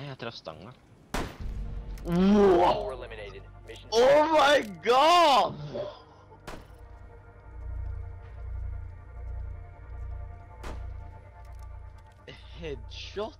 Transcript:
Nei, jeg traff stanga. Wow. Oh my god! Headshot?